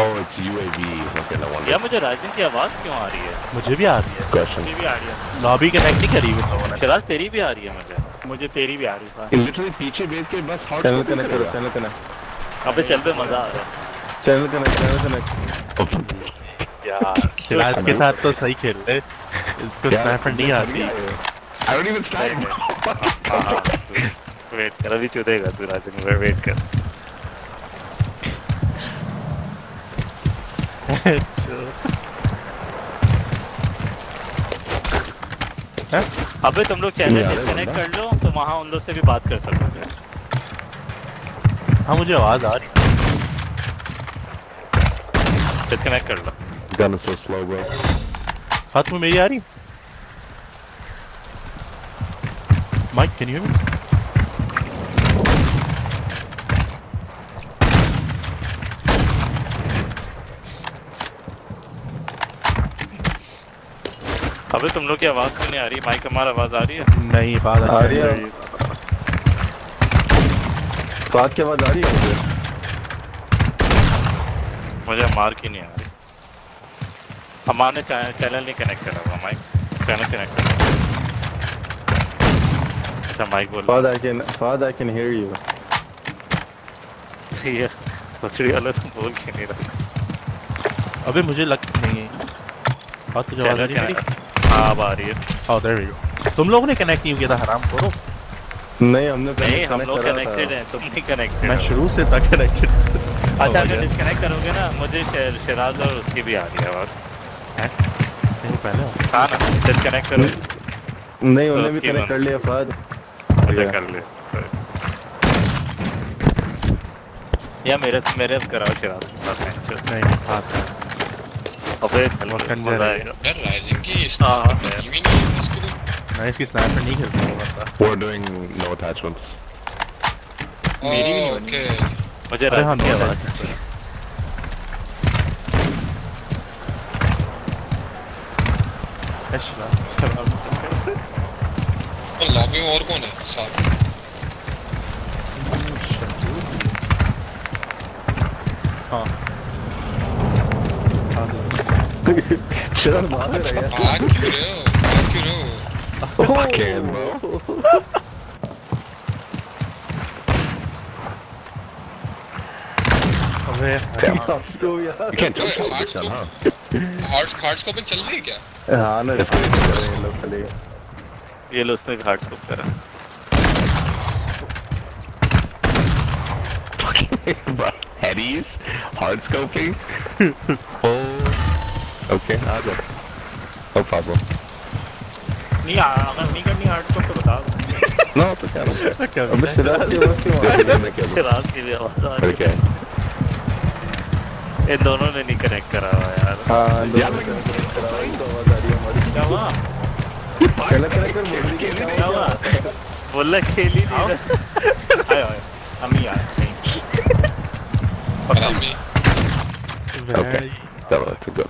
Oh, it's UAV. Okay, no wonder. या मुझे राजन की आवाज़ क्यों आ रही है? मुझे भी आ रही है। Question. मुझे भी आ रही है। लॉबी कनेक्ट नहीं करी हुई लोगों ने। शिराज तेरी भी आ रही है मुझे। मुझे तेरी भी आ रही है Literally पीछे बेच के बस चैनल copy कनेक्ट करो। चैनल कनेक्ट अबे चल पे मज़ा आ रहा है। चैनल कनेक्ट चैनल कनेक्ट यार सिराज के साथ तो सही खेल रहे। इसको Yeah, स्नाइपर नहीं आती। I don't even snipe. Wait कर अभी चुदेगा तू राजन वेट कर। अबे तुम लोग चैनल डिस्कनेक्ट कर लो तो वहाँ उन लोग से भी बात कर सकते हो। हाँ मुझे आवाज़ आ रही डिस्कनेक्ट कर लो। Gun is so slow, bro. Fatima मेरी आ रही माइक कैन यू अबे तुम लोग की आवाज़ क्यों नहीं आ रही? माइक हमारा आवाज़ आ रही है? नहीं आवाज़ आ रही है। बात की आवाज़ आ रही है मुझे? मुझे मार की नहीं आ रही? हमारे ने चैनल नहीं कनेक्ट करा हुआ माइक। चैनल कनेक्ट करा अच्छा माइक बोल Fahad, I can Fahad, I can hear you. ये दूसरी वाला तो बोल के नहीं रहा? अबे मुझे लग नहीं। है बात तुझे आवाज़ आ रही है हाँ अब आ रही है। Oh, there we go. तुम लोगों ने कनेक्ट नहीं किया था हराम करो नहीं हमने पहले नहीं हम लोग कनेक्टेड हैं तुम नहीं कनेक्टेड मैं शुरू से था कनेक्टेड अच्छा अगर डिस्कनेक्ट करोगे ना मुझे शिराज और उसकी भी आ रही है आवाज़। नहीं पहले हो। हाँ ना डिस्कनेक्ट करो। नहीं तो उन्होंने भी कनेक्ट कर लिया फहद अच्छा कर ले या मेरे मेरे कराओ शिराज। नहीं है अबे बहुत कंजर है। राइजिंग की हाँ, स्नाइपर नहीं लिए मैं इसकी स्नाइपर नहीं खेलता हूँ बंदा We're doing no attachments. मेरी भी नहीं ओके मुझे अरे हाँ नो आवाज़ और लॉबी में और कौन है? साथ हाँ रहे हो भाग क्यों रहे हो I can, bro. अबे चल है क्या हाँ ना. रहे हैं लोग ये लो उसने हार्ड स्कोप करा Headies? Hard scoping? oh. Okay, I'll go. No problem. नहीं आ- अगर नहीं करनी हार्ड तो बता दो No, it's okay. I don't care. अबे सिराज की आवाज क्यों आ रही This is gonna kill me. Siraj की भी आवाज आ रही Okay. है इन दोनों ने नहीं कनेक्ट करा हुआ यार हाँ दो मिनट तो आवाज आ रही है हमारी क्या हुआ पहले पहले कर बोल रही है क्या हुआ बोल रहा खेल ही नहीं रहा आयो आयो हम ही आए नहीं हरामी Okay. That was too good.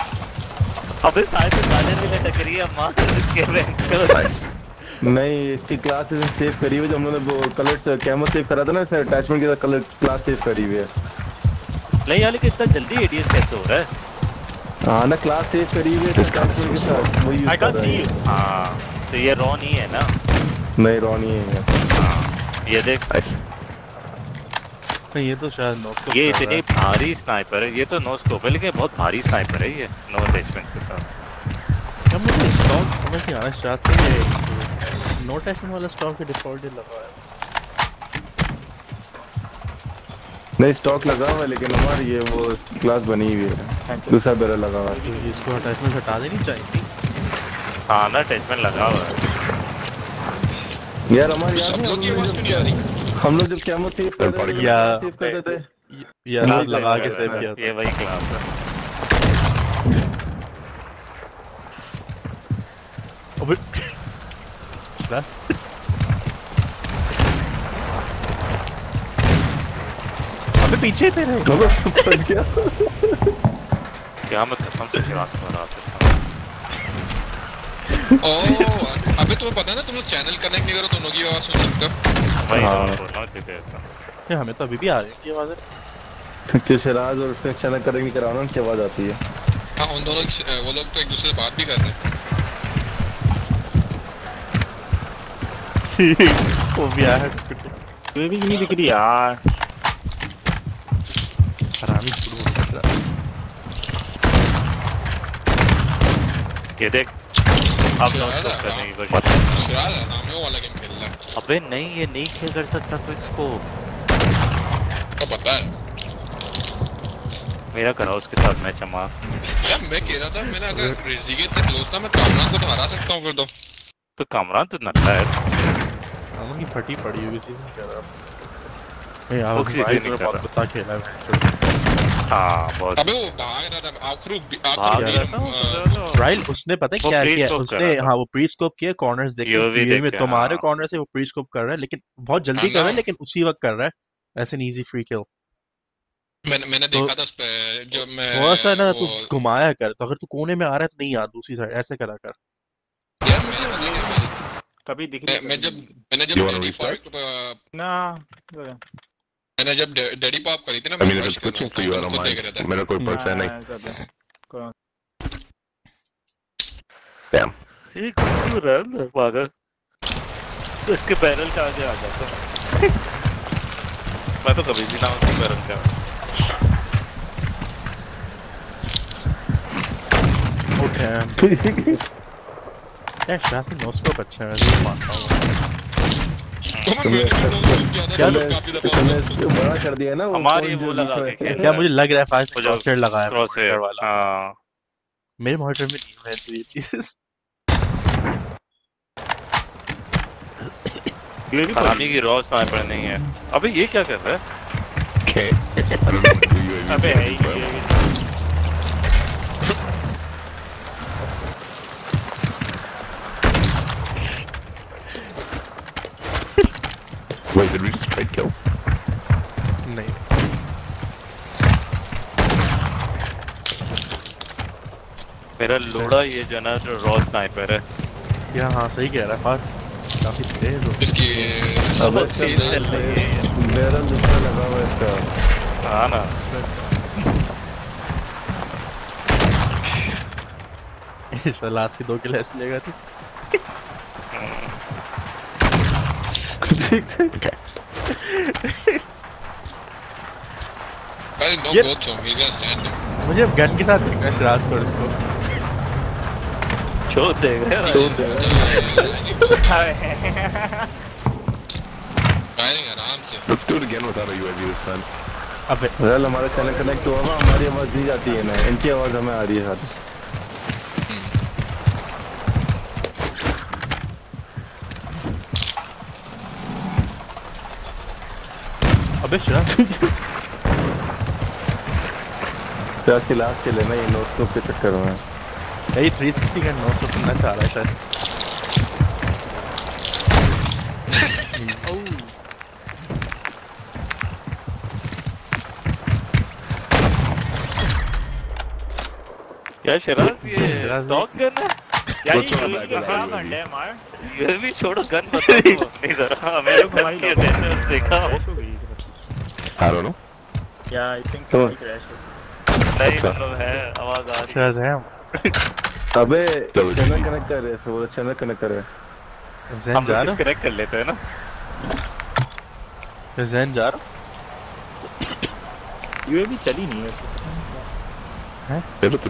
अबे साइड से गाने भी लटक रही है मार इसके बैंक नहीं इसकी क्लास सेव करी हुई जो हम लोगों ने वो कलर कैमरा सेव करा था ना इसे अटैचमेंट के साथ कलर क्लास सेव करी हुई है। नहीं यार लेकिन इतना जल्दी एडीएस कैसे हो रहा है? हाँ ना क्लास सेव करी हुई है is attachment के साथ वही use I can see you हाँ। तो ये रॉ नहीं है ना? नहीं रॉ नहीं है। ये। ये देख। Nice. नहीं ये तो शायद नो स्कोप ये इतनी भारी स्नाइपर है ये तो नो स्कोप है लेकिन बहुत भारी स्नाइपर है ये नो अटैचमेंट्स के साथ। क्या मुझे स्टॉक समझ नहीं आ रहा शायद से ये नो अटैचमेंट वाला स्टॉक के डिफ़ॉल्ट ही लगा है। नहीं स्टॉक लगा हुआ है लेकिन हमारी ये वो क्लास बनी हुई है। दूसरा बैरल लगा हुआ है। तो इसको अटैचमेंट हटा देनी चाहिए। हाँ ना अटैचमेंट लगा हुआ है। यार हमारी याद रही हम लोग जब कैमरा सेव करते थे या- सेव करते थे। ये हाँ, सब लगा के सेव किया था। ये वही क्लास है। अबे बस अबे पीछे तेरे अबे फट गया क्या मैं कसम से को हरा सकता ओह अबे तुम्हें पता है ना तुम लोग चैनल कनेक्ट नहीं करो दोनों की आवाज़ सुन सकते हो। वही हाँ। तो बोल रहा हूँ तुझे ऐसा। ये हमें तो अभी भी आ रही है ये आवाज़ें। कि शराज और उसने चैनल करेंगे नहीं कराना उनकी आवाज़ आती है। हाँ उन दोनों वो लोग तो एक दूसरे से बात भी कर रहे हैं। वो भी आया है ये भी नहीं दिख रही यार। हरामी शुरू हो गया ये देख अब है, करने की हाँ। कोशिश शिराज है नाम है वो वाला गेम खेल रहा है अबे नहीं ये नहीं खेल कर सकता तो इसको। तो पता है। मेरा करा उसके साथ मैच अमा यार मैं कह रहा था मैंने अगर रेजिगेट से क्लोज था मैं कामरान को तो हरा सकता हूँ फिर तो। तो कामरान तो नल्ला है। हम की फटी पड़ी हुई सीज़न कह रहा ए वो आप किसी भाई ने बहुत। बता खेला है हाँ बहुत अबे वो भाग रहा था आखिर भाग आखिर रहा था वो जो- राइल उसने पता है क्या किया? उसने हाँ वो प्री स्कोप किया कॉर्नर्स देख में तुम्हारे हाँ। कॉर्नर से वो प्री स्कोप कर रहा है लेकिन बहुत जल्दी हाँ कर रहा है लेकिन उसी वक्त कर रहा है। ऐसे इजी फ्री किल मैंने मैंने तो- देखा था उस पे जब मैं थोड़ा सा ना तू घुमाया कर तो अगर तू कोने में आ रहा है तो नहीं आ दूसरी साइड ऐसे करा कर। यार मैंने पता क्या मैं- कभी दिख मैं जब मैंने जब wanna डैडी restart? पार्क ना। मैंने जब डैडी पॉप करी थी ना I mean, मैं if rush it's कर switching रहा to you, I था, don't खुद देख रहा mind. था। मेरा कोई पर्स है नहीं। को- Damn. ये क्यों रहा है पागल। तो इसके बैरल के आगे आ जाता मैं तो कभी भी ना उसके बैरल का ओके यार शासी नो स्कोप अच्छा है वैसे मानता बड़ा कर दिया ना हमारी वो लगा बीच के में- खेल या मुझे लग रहा है फास्ट लगाया है क्रॉस वाला। हाँ। मेरे मॉनिटर में नहीं है तो ये चीज़। ये भी हरामी की रॉ स्नाइपर नहीं है। अबे ये क्या कर रहा है? अबे है ही ये Wait, did we just trade kills? नहीं मेरा लोड़ा ये जो है ना जो रॉ स्नाइपर है। या हाँ सही कह रहा है फास्ट काफ़ी तेज हो इसकी अबे तेज चल रही है। बैरल दूसरा लगा हुआ है इसका। हाँ ना। इस लास्ट की दो किल ऐसे लेगा थी ये- ही स्टैंड मुझे अब गन के साथ देखना शराज को इसको। छोड़ देगा फायरिंग आराम से। Let's do it again without a UAV this time. अबे। बैरल हमारा चैनल कनेक्ट हुआ हुआ हमारी आवाज़ नहीं जाती है ना इनकी आवाज़ हमें आ रही है साथ अबे शराज तो लास्ट के लेना ये नो स्कोप के चक्कर में यही 360 का नौ सौ करना चाह रहा है शायद क्या शराज ये स्टॉक गन है यार ये back का with खड़ा that खंड है मार ये भी छोड़ो गन बता दो नहीं जरा मेरे को हमारी भाई देश देखा I don't know. या आई थिंक तो- क्रैश है नहीं अच्छा। मतलब है आवाज़ आ रही है। हम अबे चैनल कनेक्ट कर रहे हैं वो चैनल कनेक्ट कर रहे हैं। जैन जा रहा डिस्कनेक्ट कर लेते हैं ना। हूँ जैन जा रहा हूँ? यूएवी चली नहीं है है? चलो तो